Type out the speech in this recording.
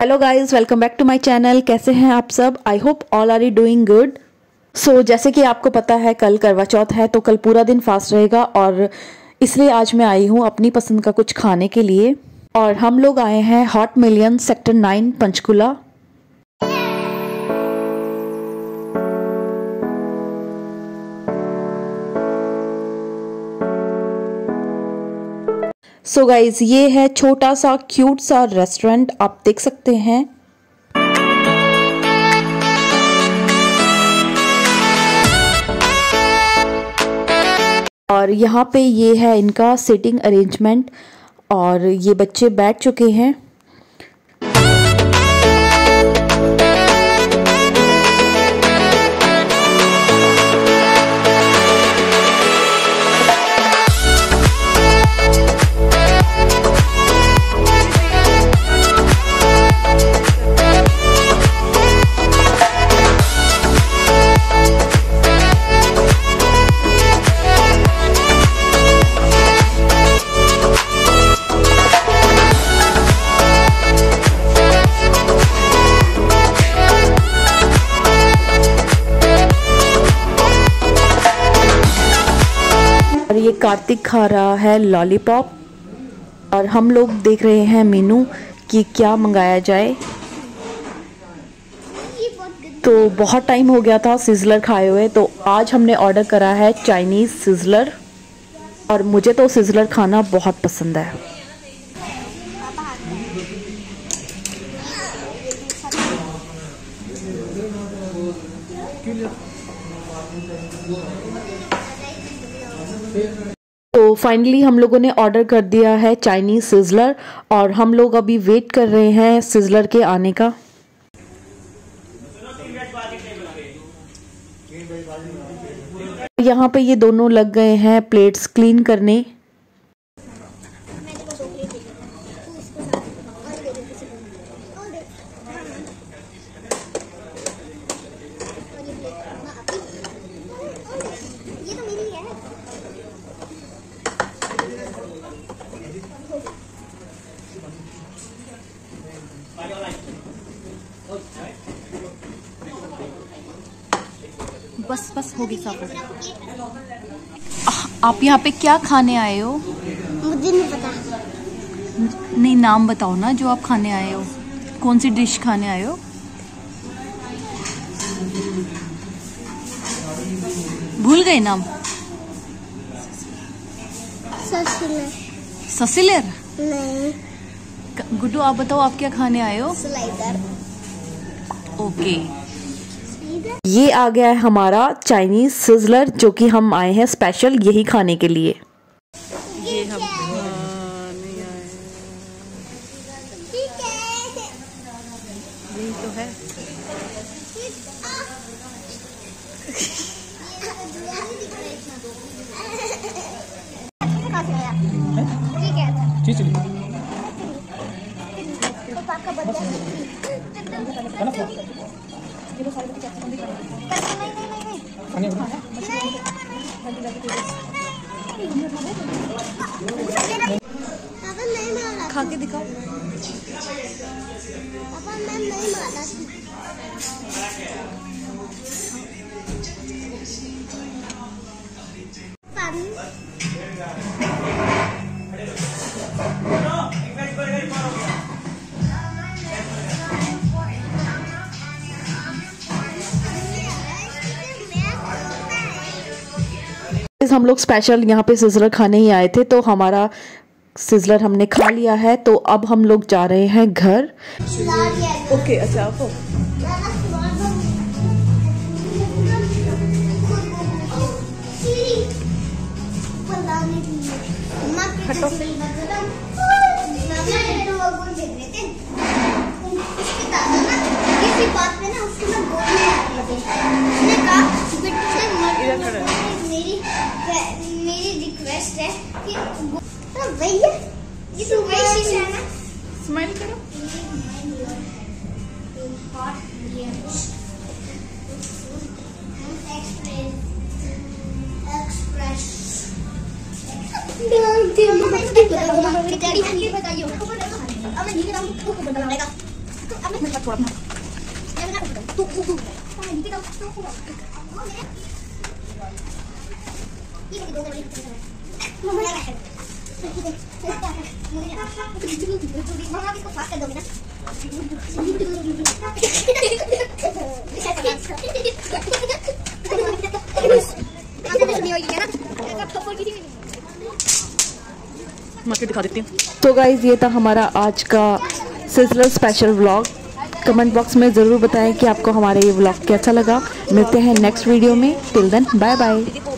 Hello guys welcome back to my channel कैसे हैं आप सब? I hope all are you doing good so जैसे कि आपको पता है, कल करवा चौथ है तो कल पूरा दिन फास्ट रहेगा और इसलिए आज मैं आई हूँ अपनी पसंद का कुछ खाने के लिए। और हम लोग आए हैं hot million sector nine Panchkula so so guys ये है छोटा सा क्यूट सा रेस्टोरेंट आप देख सकते हैं। और यहाँ पे ये है इनका सिटिंग अरेंजमेंट और ये बच्चे बैठ चुके हैं। कार्तिक खा रहा है लॉलीपॉप। और हम लोग देख रहे हैं मीनू कि क्या मंगाया जाए। तो बहुत टाइम हो गया था सिजलर खाए हुए तो आज हमने ऑर्डर करा है चाइनीज़ सिजलर और मुझे तो सिजलर खाना बहुत पसंद है। तो फाइनली हम लोगों ने ऑर्डर कर दिया है चाइनीज़ सिजलर और हम लोग अभी वेट कर रहे हैं सिजलर के आने का। यहाँ पे ये दोनों लग गए हैं प्लेट्स क्लीन करने। बस बस होगी सब। आप यहाँ पे क्या खाने आए हो? मुझे नहीं पता। नहीं नाम बताओ ना जो आप खाने आए हो। कौन सी डिश खाने आए हो? भूल गए नाम? में ससिलेर नहीं। गुड्डू आप बताओ आप क्या खाने आए हो स्लाइडर ओके ये आ गया है हमारा चाइनीज़ सिजलर जो कि हम आए हैं स्पेशल यही खाने के लिए ये हम है यही तो है ठीक है जी चलिए तो पापा का बच्चा खाना खा नहीं नहीं नहीं नहीं खाने वाला पापा नहीं मारा खा के दिखाओ पापा मैं नहीं मारा पानी हम लोग स्पेशल यहाँ पे सिजलर खाने ही आए थे तो हमारा सिजलर हमने खा लिया है तो अब हम लोग जा रहे हैं घर। ओके अच्छा आपको मेरी मेरी रिक्वेस्ट है कि भैया ये तो वैसी है ना स्माइल करो बताइए अब मैं नहीं मेरे साथ थोड़ा अपना तू तू तू नीचे जाओ तू ये दो दो मम्मा लगा है तो गाइज़ ये था हमारा आज का सिलसिला स्पेशल व्लॉग कमेंट बॉक्स में ज़रूर बताएँ कि आपको हमारा ये व्लॉग कैसा लगा. मिलते हैं नेक्स्ट वीडियो में. Till then bye bye